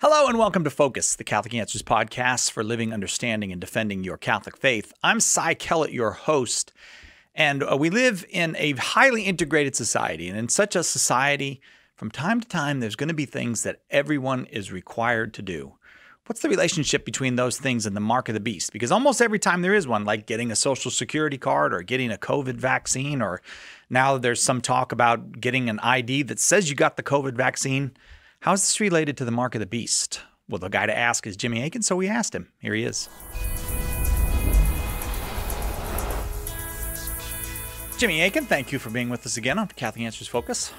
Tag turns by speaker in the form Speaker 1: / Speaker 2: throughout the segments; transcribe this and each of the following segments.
Speaker 1: Hello and welcome to Focus, the Catholic Answers podcast for living, understanding, and defending your Catholic faith. I'm Cy Kellett, your host, and uh, we live in a highly integrated society. And in such a society, from time to time, there's going to be things that everyone is required to do. What's the relationship between those things and the mark of the beast? Because almost every time there is one, like getting a social security card or getting a COVID vaccine, or now there's some talk about getting an ID that says you got the COVID vaccine how is this related to the mark of the beast? Well, the guy to ask is Jimmy Akin, so we asked him. Here he is. Jimmy Akin, thank you for being with us again on Catholic Answers Focus.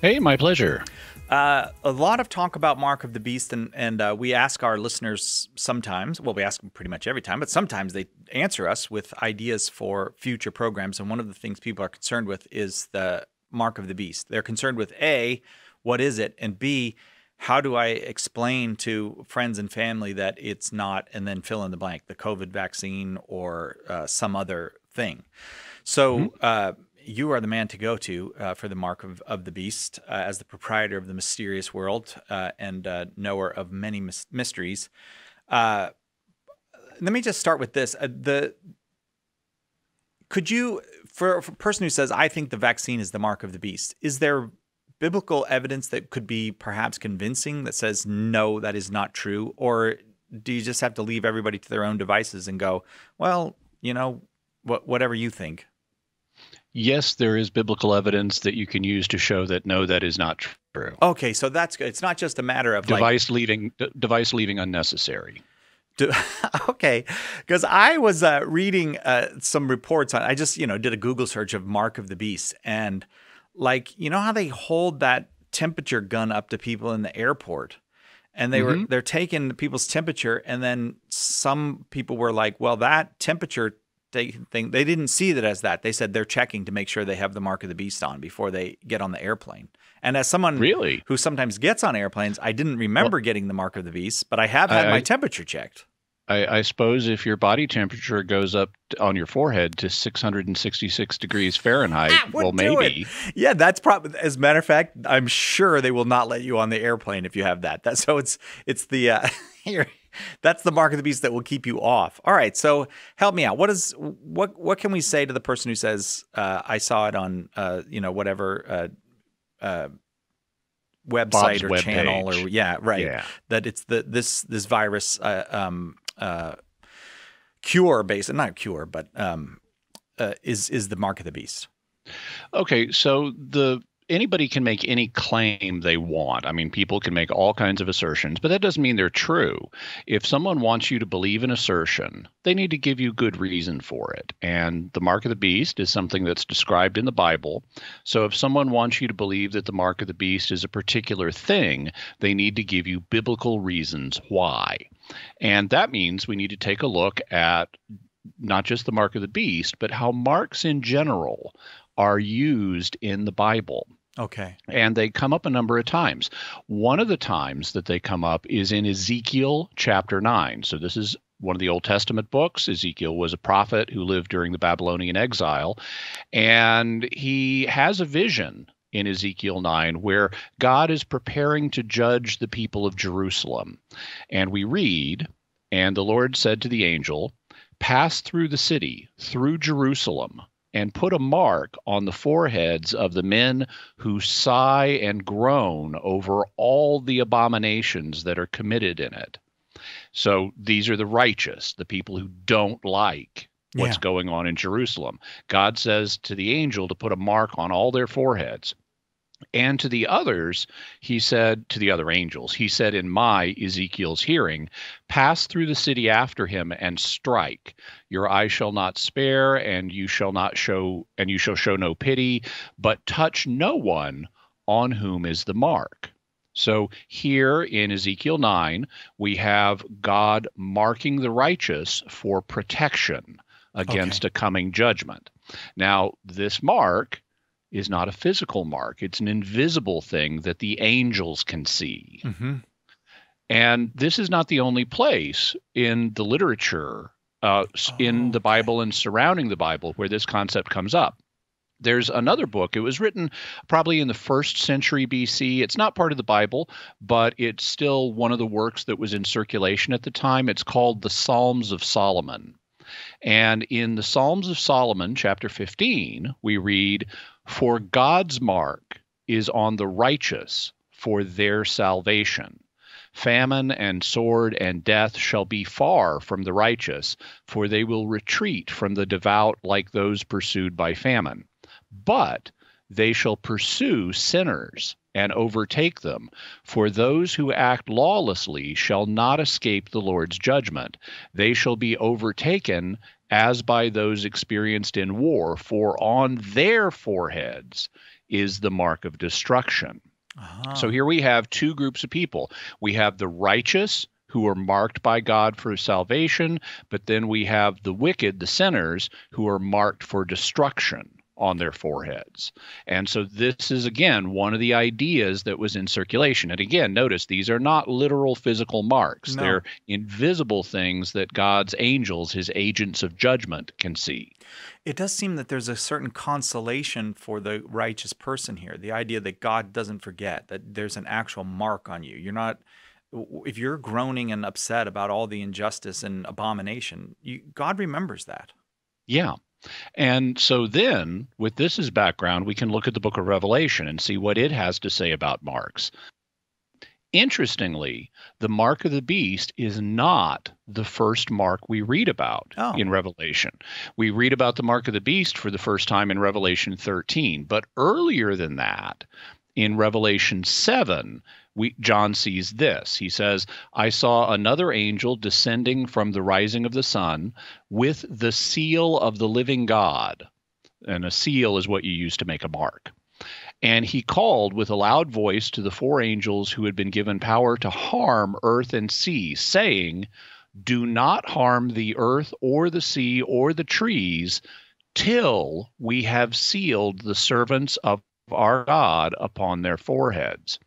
Speaker 2: Hey, my pleasure.
Speaker 1: Uh, a lot of talk about Mark of the Beast, and, and uh, we ask our listeners sometimes, well, we ask them pretty much every time, but sometimes they answer us with ideas for future programs. And one of the things people are concerned with is the Mark of the Beast. They're concerned with A, what is it? And B, how do I explain to friends and family that it's not, and then fill in the blank, the COVID vaccine or uh, some other thing? So, mm-hmm. uh, you are the man to go to uh, for the mark of, of the beast uh, as the proprietor of the mysterious world uh, and uh, knower of many mis- mysteries. let me just start with this. the could you, for, for a person who says, I think the vaccine is the mark of the beast, is there biblical evidence that could be perhaps convincing that says no, that is not true, or do you just have to leave everybody to their own devices and go, well, you know, wh- whatever you think?
Speaker 2: Yes, there is biblical evidence that you can use to show that no, that is not true.
Speaker 1: Okay, so that's good. It's not just a matter of
Speaker 2: device
Speaker 1: like,
Speaker 2: leaving d- device leaving unnecessary.
Speaker 1: okay, because I was uh, reading uh, some reports on. I just you know did a Google search of Mark of the Beast, and like you know how they hold that temperature gun up to people in the airport? And they mm-hmm. were they're taking people's temperature and then some people were like well that temperature they thing they didn't see that as that. They said they're checking to make sure they have the mark of the beast on before they get on the airplane. And as someone
Speaker 2: really?
Speaker 1: who sometimes gets on airplanes i didn't remember well, getting the mark of the beast but i have had I, my temperature checked
Speaker 2: I, I, suppose if your body temperature goes up on your forehead to 666 degrees Fahrenheit, well, maybe.
Speaker 1: Yeah, that's probably. As a matter of fact, I'm sure they will not let you on the airplane if you have that. That so it's it's the uh. That's the mark of the beast that will keep you off. All right, so help me out. What is what what can we say to the person who says uh, I saw it on uh, you know whatever uh, uh, website
Speaker 2: Bob's
Speaker 1: or
Speaker 2: web
Speaker 1: channel
Speaker 2: page.
Speaker 1: or yeah right
Speaker 2: yeah.
Speaker 1: that it's the this this virus uh, um, uh, cure based, not cure, but um, uh, is is the mark of the beast.
Speaker 2: Okay, so the anybody can make any claim they want. I mean, people can make all kinds of assertions, but that doesn't mean they're true. If someone wants you to believe an assertion, they need to give you good reason for it. And the mark of the beast is something that's described in the Bible. So if someone wants you to believe that the mark of the beast is a particular thing, they need to give you biblical reasons why. And that means we need to take a look at not just the mark of the beast, but how marks in general are used in the Bible.
Speaker 1: Okay.
Speaker 2: And they come up a number of times. One of the times that they come up is in Ezekiel chapter 9. So this is one of the Old Testament books. Ezekiel was a prophet who lived during the Babylonian exile. And he has a vision in Ezekiel 9 where God is preparing to judge the people of Jerusalem. And we read, And the Lord said to the angel, Pass through the city, through Jerusalem and put a mark on the foreheads of the men who sigh and groan over all the abominations that are committed in it. So these are the righteous, the people who don't like what's yeah. going on in Jerusalem. God says to the angel to put a mark on all their foreheads. And to the others, he said, to the other angels, he said in my Ezekiel's hearing, Pass through the city after him and strike. Your eye shall not spare, and you shall not show, and you shall show no pity, but touch no one on whom is the mark. So here in Ezekiel 9, we have God marking the righteous for protection against okay. a coming judgment. Now, this mark is not a physical mark, it's an invisible thing that the angels can see. Mm-hmm. And this is not the only place in the literature, uh, oh, in the Bible and surrounding the Bible, where this concept comes up. there's another book. It was written probably in the first century BC. It's not part of the Bible, but it's still one of the works that was in circulation at the time. It's called the Psalms of Solomon. And in the Psalms of Solomon, chapter 15, we read, For God's mark is on the righteous for their salvation. Famine and sword and death shall be far from the righteous, for they will retreat from the devout like those pursued by famine but they shall pursue sinners and overtake them. For those who act lawlessly shall not escape the Lord's judgment. They shall be overtaken as by those experienced in war, for on their foreheads is the mark of destruction. Uh-huh. So here we have two groups of people. We have the righteous who are marked by God for salvation, but then we have the wicked, the sinners, who are marked for destruction on their foreheads. And so this is again one of the ideas that was in circulation. And again, notice these are not literal physical marks. No. They're invisible things that God's angels, his agents of judgment, can see.
Speaker 1: It does seem that there's a certain consolation for the righteous person here. The idea that God doesn't forget, that there's an actual mark on you. You're not if you're groaning and upset about all the injustice and abomination, you, God remembers that.
Speaker 2: Yeah. And so then, with this as background, we can look at the book of Revelation and see what it has to say about marks. Interestingly, the mark of the beast is not the first mark we read about oh. in Revelation. We read about the mark of the beast for the first time in Revelation 13, but earlier than that, in Revelation 7, we, John sees this. He says, I saw another angel descending from the rising of the sun with the seal of the living God. And a seal is what you use to make a mark. And he called with a loud voice to the four angels who had been given power to harm earth and sea, saying, Do not harm the earth or the sea or the trees till we have sealed the servants of our God upon their foreheads.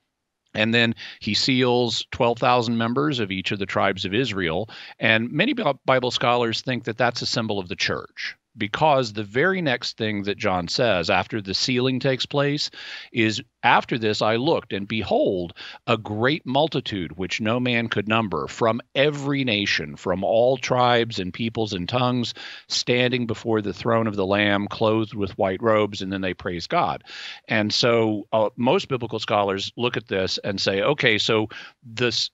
Speaker 2: And then he seals 12,000 members of each of the tribes of Israel. And many Bible scholars think that that's a symbol of the church because the very next thing that John says after the sealing takes place is after this I looked and behold a great multitude which no man could number from every nation from all tribes and peoples and tongues standing before the throne of the lamb clothed with white robes and then they praise God. And so uh, most biblical scholars look at this and say okay so this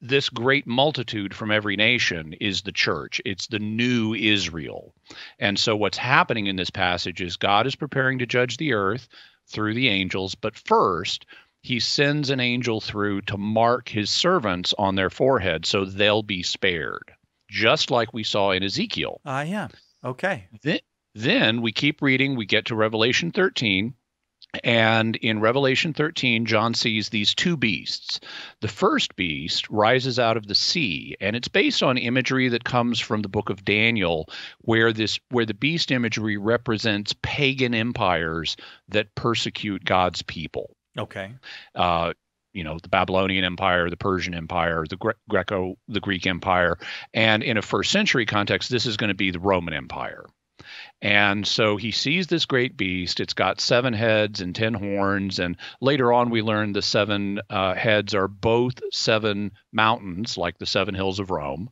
Speaker 2: this great multitude from every nation is the church. It's the new Israel. And so, what's happening in this passage is God is preparing to judge the earth through the angels, but first, he sends an angel through to mark his servants on their forehead so they'll be spared, just like we saw in Ezekiel.
Speaker 1: Ah, uh, yeah. Okay.
Speaker 2: Then, then we keep reading, we get to Revelation 13. And in Revelation 13, John sees these two beasts. The first beast rises out of the sea, and it's based on imagery that comes from the book of Daniel, where this where the beast imagery represents pagan empires that persecute God's people.
Speaker 1: Okay.
Speaker 2: Uh, you know the Babylonian Empire, the Persian Empire, the Gre- Greco, the Greek Empire, and in a first century context, this is going to be the Roman Empire. And so he sees this great beast. It's got seven heads and ten horns. And later on, we learn the seven uh, heads are both seven mountains, like the seven hills of Rome,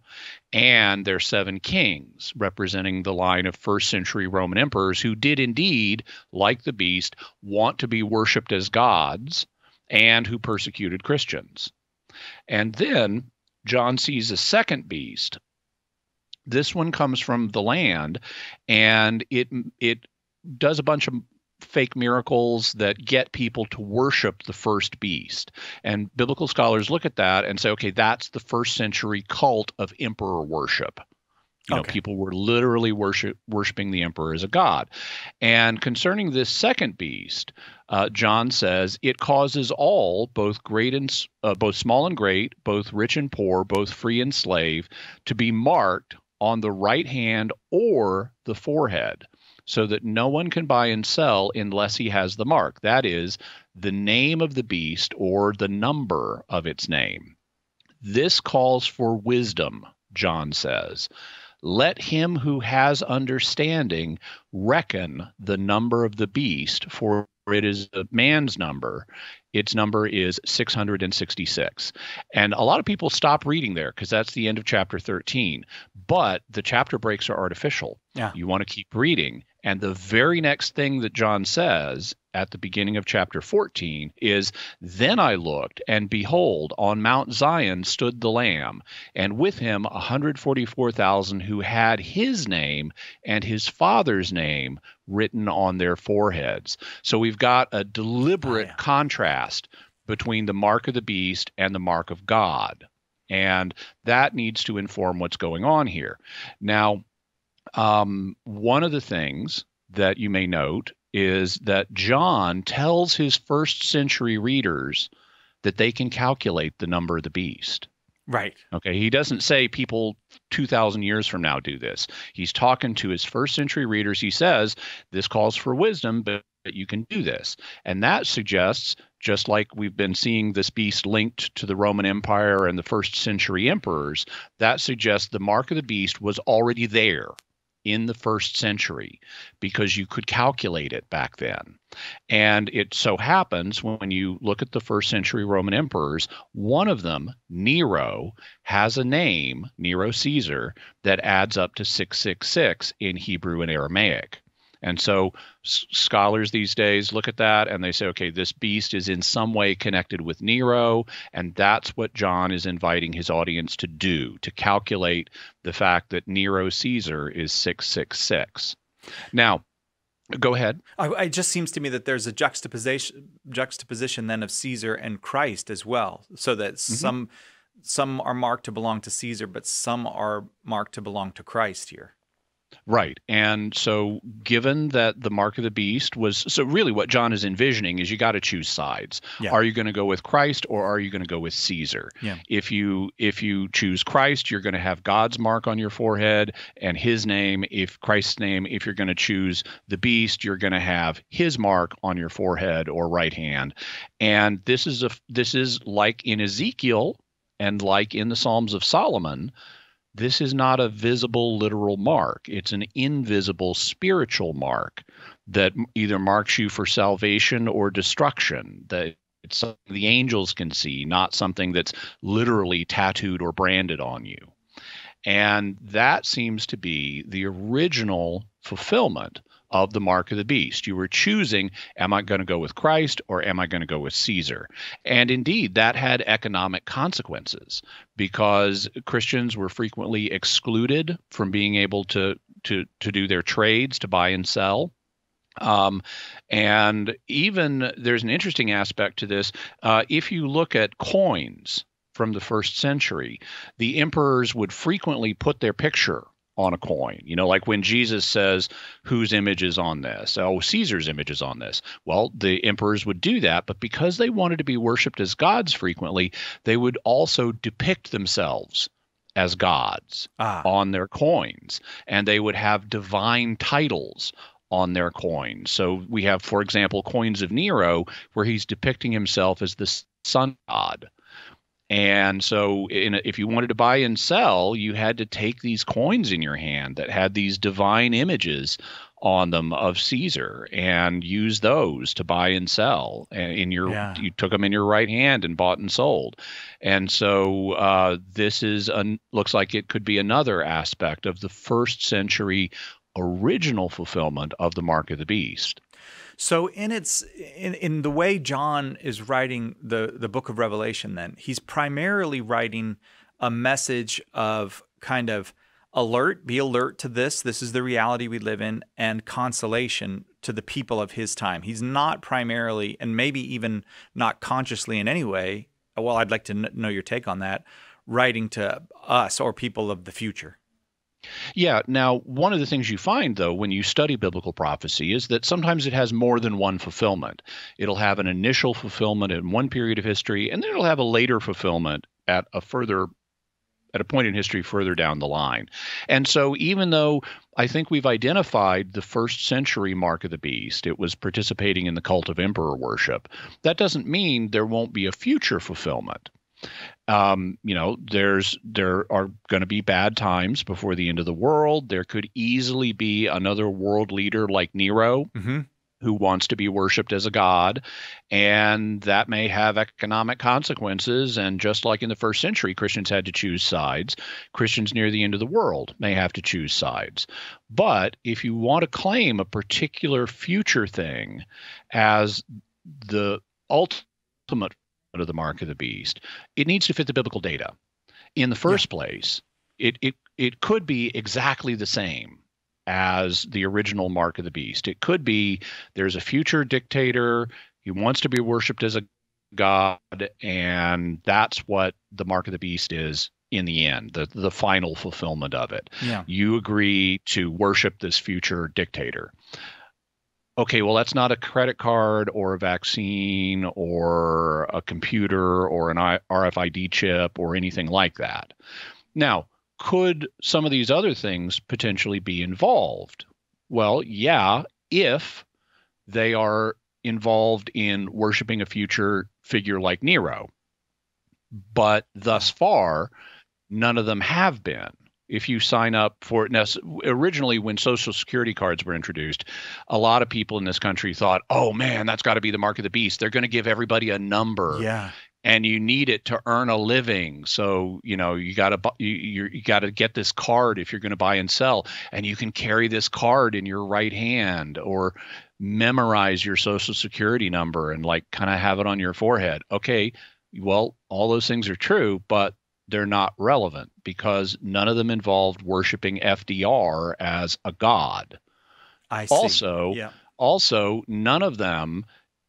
Speaker 2: and they're seven kings, representing the line of first century Roman emperors who did indeed, like the beast, want to be worshiped as gods and who persecuted Christians. And then John sees a second beast, this one comes from the land, and it it does a bunch of fake miracles that get people to worship the first beast. And biblical scholars look at that and say, okay, that's the first century cult of emperor worship. You know, okay. people were literally worship, worshiping the emperor as a god. And concerning this second beast, uh, John says it causes all, both great and uh, both small and great, both rich and poor, both free and slave, to be marked on the right hand or the forehead so that no one can buy and sell unless he has the mark. That is, the name of the beast or the number of its name. This calls for wisdom, John says. let him who has understanding reckon the number of the beast, for it is a man's number. Its number is 666. And a lot of people stop reading there because that's the end of chapter 13. But the chapter breaks are artificial.
Speaker 1: Yeah.
Speaker 2: You want to keep reading. And the very next thing that John says at the beginning of chapter 14 is Then I looked, and behold, on Mount Zion stood the Lamb, and with him 144,000 who had his name and his father's name written on their foreheads. So we've got a deliberate oh, yeah. contrast between the mark of the beast and the mark of God. And that needs to inform what's going on here. Now, um, one of the things that you may note is that John tells his first century readers that they can calculate the number of the beast.
Speaker 1: Right.
Speaker 2: Okay. He doesn't say people 2,000 years from now do this. He's talking to his first century readers. He says, This calls for wisdom, but you can do this. And that suggests, just like we've been seeing this beast linked to the Roman Empire and the first century emperors, that suggests the mark of the beast was already there in the first century because you could calculate it back then. And it so happens when you look at the first century Roman emperors, one of them, Nero, has a name, Nero Caesar, that adds up to 666 in Hebrew and Aramaic. And so scholars these days look at that and they say, okay, this beast is in some way connected with Nero. And that's what John is inviting his audience to do, to calculate the fact that Nero Caesar is 666. Now, Go ahead.
Speaker 1: it just seems to me that there's a juxtaposition juxtaposition then of Caesar and Christ as well, so that mm-hmm. some some are marked to belong to Caesar, but some are marked to belong to Christ here.
Speaker 2: Right. And so, given that the mark of the beast was so, really what John is envisioning is you got to choose sides. Yeah. Are you going to go with Christ or are you going to go with Caesar?
Speaker 1: Yeah.
Speaker 2: If you if you choose Christ, you're going to have God's mark on your forehead and His name. If Christ's name, if you're going to choose the beast, you're going to have His mark on your forehead or right hand. And this is a this is like in Ezekiel and like in the Psalms of Solomon this is not a visible literal mark. It's an invisible spiritual mark that either marks you for salvation or destruction. That it's something the angels can see, not something that's literally tattooed or branded on you. And that seems to be the original fulfillment of the mark of the beast. You were choosing, am I going to go with Christ or am I going to go with Caesar? And indeed, that had economic consequences because Christians were frequently excluded from being able to to to do their trades, to buy and sell. Um, and even there's an interesting aspect to this. Uh, if you look at coins from the first century, the emperors would frequently put their picture on a coin. You know, like when Jesus says, whose image is on this? Oh, Caesar's image is on this. Well, the emperors would do that, but because they wanted to be worshiped as gods frequently, they would also depict themselves as gods ah. on their coins. And they would have divine titles on their coins. So we have, for example, coins of Nero, where he's depicting himself as the sun god and so, a, if you wanted to buy and sell, you had to take these coins in your hand that had these divine images on them of Caesar and use those to buy and sell. And in your, yeah. you took them in your right hand and bought and sold. And so, uh, this is an, looks like it could be another aspect of the first century original fulfillment of the mark of the beast.
Speaker 1: So in its in, in the way John is writing the the book of Revelation then, he's primarily writing a message of kind of alert, be alert to this, this is the reality we live in and consolation to the people of his time. He's not primarily and maybe even not consciously in any way, well I'd like to know your take on that, writing to us or people of the future.
Speaker 2: Yeah. Now, one of the things you find, though, when you study biblical prophecy is that sometimes it has more than one fulfillment. It'll have an initial fulfillment in one period of history, and then it'll have a later fulfillment at a further at a point in history further down the line. And so, even though I think we've identified the first century mark of the beast, it was participating in the cult of emperor worship, that doesn't mean there won't be a future fulfillment. Um, you know, there's there are going to be bad times before the end of the world. There could easily be another world leader like Nero.
Speaker 1: Mm-hmm
Speaker 2: who wants to be worshiped as a god, and that may have economic consequences. And just like in the first century, Christians had to choose sides, Christians near the end of the world may have to choose sides. But if you want to claim a particular future thing as the ultimate of the mark of the beast, it needs to fit the biblical data. In the first yeah. place, it, it it could be exactly the same as the original mark of the beast. It could be there's a future dictator, he wants to be worshiped as a god, and that's what the mark of the beast is in the end, the, the final fulfillment of it.
Speaker 1: Yeah.
Speaker 2: You agree to worship this future dictator. Okay, well, that's not a credit card or a vaccine or a computer or an RFID chip or anything like that. Now, could some of these other things potentially be involved? Well, yeah, if they are involved in worshiping a future figure like Nero. But thus far, none of them have been. If you sign up for it, now, originally when Social Security cards were introduced, a lot of people in this country thought, "Oh man, that's got to be the mark of the beast. They're going to give everybody a number."
Speaker 1: Yeah
Speaker 2: and you need it to earn a living. So you know you got to you you got to get this card if you're going to buy and sell, and you can carry this card in your right hand or memorize your social security number and like kind of have it on your forehead. Okay, well all those things are true, but they're not relevant because none of them involved worshiping FDR as a god.
Speaker 1: I see.
Speaker 2: Also,
Speaker 1: yeah.
Speaker 2: also none of them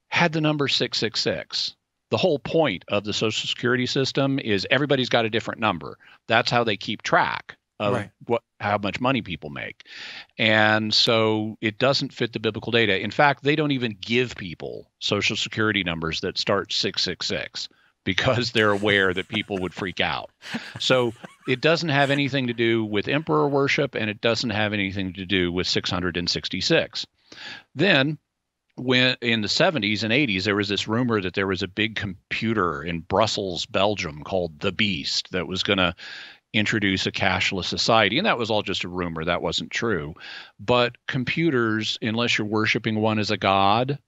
Speaker 2: had the number 666 the whole point of the social security system is everybody's got a different number that's how they keep track of right. what how much money people make and so it doesn't fit the biblical data in fact they don't even give people social security numbers that start 666 because they're aware that people would freak out. So it doesn't have anything to do with emperor worship and it doesn't have anything to do with 666 then when in the 70s and 80s there was this rumor that there was a big computer in Brussels, Belgium called the Beast that was going to introduce a cashless society and that was all just a rumor. That wasn't true. But computers unless you're worshiping one as a god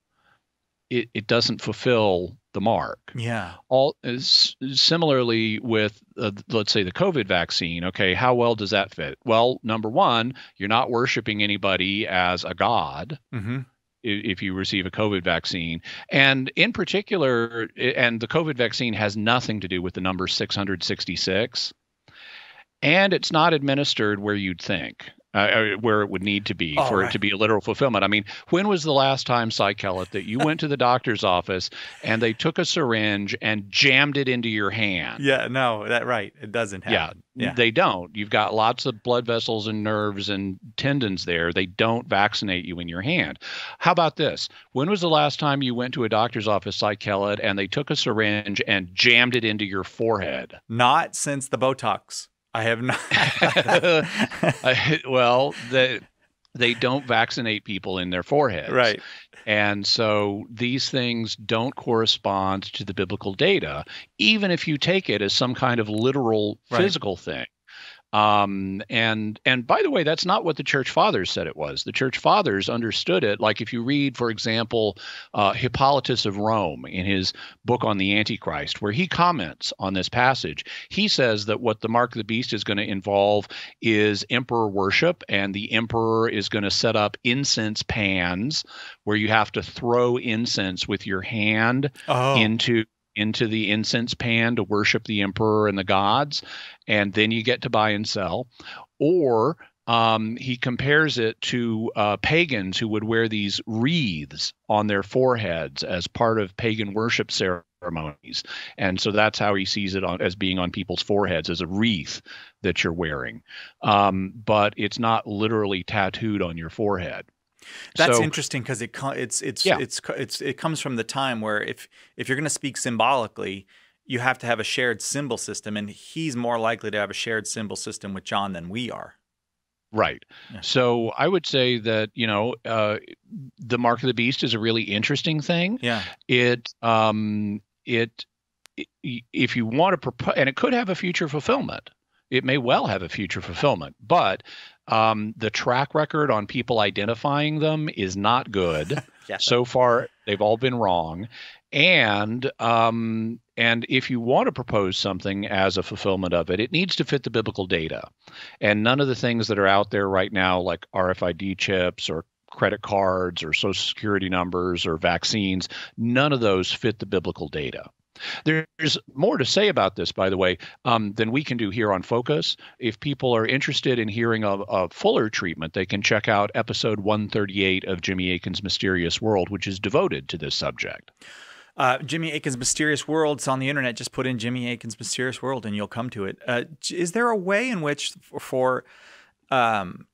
Speaker 2: it, it doesn't fulfill the mark.
Speaker 1: Yeah.
Speaker 2: All is similarly with uh, let's say the covid vaccine okay how well does that fit? Well number one you're not worshiping anybody as a god
Speaker 1: mm-hmm.
Speaker 2: if you receive a COVID vaccine. And in particular, and the COVID vaccine has nothing to do with the number 666. And it's not administered where you'd think uh, uh, where it would need to be for right. it to be a literal fulfillment. I mean, when was the last time, Kellett, that you went to the doctor's office and they took a syringe and jammed it into your hand?
Speaker 1: Yeah, no, that right. It doesn't happen.
Speaker 2: Yeah, yeah, they don't. You've got lots of blood vessels and nerves and tendons there. They don't vaccinate you in your hand. How about this? When was the last time you went to a doctor's office, Kellett, and they took a syringe and jammed it into your forehead?
Speaker 1: Not since the Botox. I have not.
Speaker 2: I, well, they they don't vaccinate people in their foreheads,
Speaker 1: right?
Speaker 2: And so these things don't correspond to the biblical data, even if you take it as some kind of literal right. physical thing. Um, and and by the way, that's not what the church fathers said it was. The church fathers understood it. Like if you read, for example, uh, Hippolytus of Rome in his book on the Antichrist, where he comments on this passage, he says that what the mark of the beast is going to involve is emperor worship, and the emperor is going to set up incense pans where you have to throw incense with your hand
Speaker 1: oh.
Speaker 2: into into the incense pan to worship the emperor and the gods, and then you get to buy and sell. Or um, he compares it to uh, pagans who would wear these wreaths on their foreheads as part of pagan worship ceremonies. And so that's how he sees it on, as being on people's foreheads as a wreath that you're wearing. Um, but it's not literally tattooed on your forehead.
Speaker 1: That's so, interesting because it it's it's yeah. it's it's it comes from the time where if if you're going to speak symbolically, you have to have a shared symbol system, and he's more likely to have a shared symbol system with John than we are.
Speaker 2: Right. Yeah. So I would say that you know uh, the mark of the beast is a really interesting thing.
Speaker 1: Yeah.
Speaker 2: It um it if you want to propose, and it could have a future fulfillment. It may well have a future fulfillment, but um, the track record on people identifying them is not good. yeah. So far, they've all been wrong, and um, and if you want to propose something as a fulfillment of it, it needs to fit the biblical data. And none of the things that are out there right now, like RFID chips or credit cards or social security numbers or vaccines, none of those fit the biblical data. There's more to say about this, by the way, um, than we can do here on Focus. If people are interested in hearing a, a, fuller treatment, they can check out episode 138 of Jimmy Akin's Mysterious World, which is devoted to this subject.
Speaker 1: Uh, Jimmy Akin's Mysterious World. On the internet. Just put in Jimmy Akin's Mysterious World, and you'll come to it. Uh, is there a way in which, for um,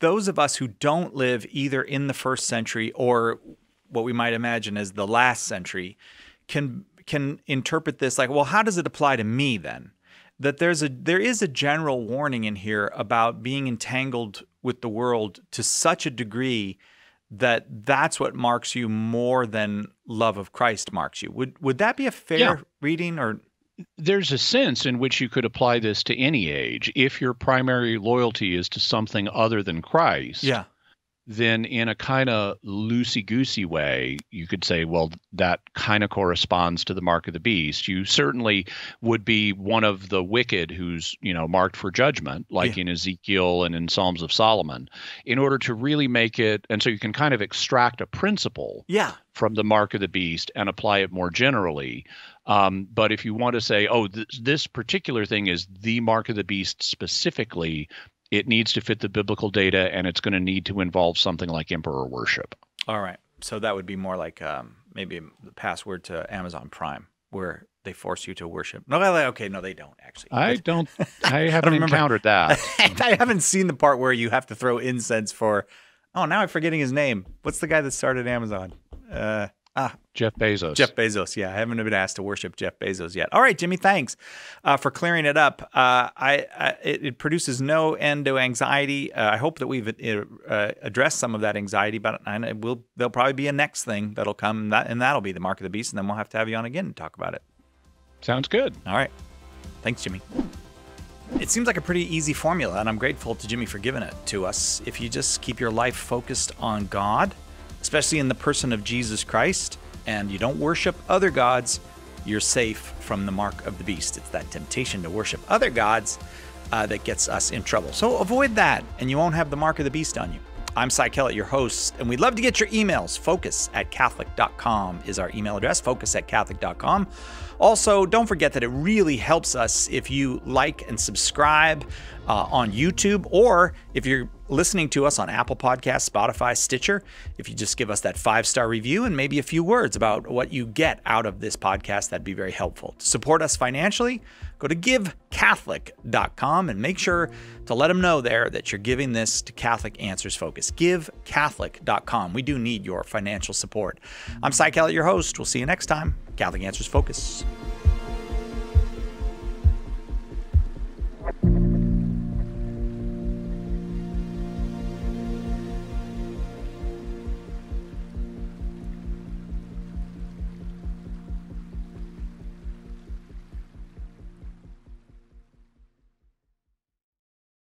Speaker 1: those of us who don't live either in the first century or what we might imagine as the last century, can can interpret this like, well, how does it apply to me then? That there's a there is a general warning in here about being entangled with the world to such a degree that that's what marks you more than love of Christ marks you. Would would that be a fair yeah. reading or
Speaker 2: there's a sense in which you could apply this to any age if your primary loyalty is to something other than Christ.
Speaker 1: Yeah
Speaker 2: then in a kind of loosey goosey way, you could say, well, that kind of corresponds to the mark of the beast. You certainly would be one of the wicked who's, you know, marked for judgment, like yeah. in Ezekiel and in Psalms of Solomon, in order to really make it. And so you can kind of extract a principle
Speaker 1: yeah.
Speaker 2: from the mark of the beast and apply it more generally. Um, but if you want to say, oh, th- this particular thing is the mark of the beast specifically, it needs to fit the biblical data and it's going to need to involve something like emperor worship.
Speaker 1: All right. So that would be more like um, maybe the password to Amazon Prime where they force you to worship. No, okay, no, they don't actually.
Speaker 2: I don't. I haven't I encountered that.
Speaker 1: I haven't seen the part where you have to throw incense for. Oh, now I'm forgetting his name. What's the guy that started Amazon? Uh,
Speaker 2: Ah, Jeff Bezos.
Speaker 1: Jeff Bezos. Yeah, I haven't been asked to worship Jeff Bezos yet. All right, Jimmy. Thanks uh, for clearing it up. Uh, I, I it, it, produces no end to anxiety. Uh, I hope that we've uh, addressed some of that anxiety, but I will. There'll probably be a next thing that'll come, and, that, and that'll be the mark of the beast, and then we'll have to have you on again and talk about it.
Speaker 2: Sounds good.
Speaker 1: All right. Thanks, Jimmy. It seems like a pretty easy formula, and I'm grateful to Jimmy for giving it to us. If you just keep your life focused on God especially in the person of Jesus Christ, and you don't worship other gods, you're safe from the mark of the beast. It's that temptation to worship other gods uh, that gets us in trouble. So avoid that, and you won't have the mark of the beast on you. I'm Cy Kellett, your host, and we'd love to get your emails. Focus at Catholic.com is our email address, focus at Catholic.com. Also, don't forget that it really helps us if you like and subscribe uh, on YouTube, or if you're listening to us on Apple Podcasts, Spotify, Stitcher, if you just give us that five star review and maybe a few words about what you get out of this podcast, that'd be very helpful. To support us financially, go to givecatholic.com and make sure to let them know there that you're giving this to Catholic Answers Focus. Givecatholic.com. We do need your financial support. I'm Cy Kellett, your host. We'll see you next time. Catholic Answers Focus.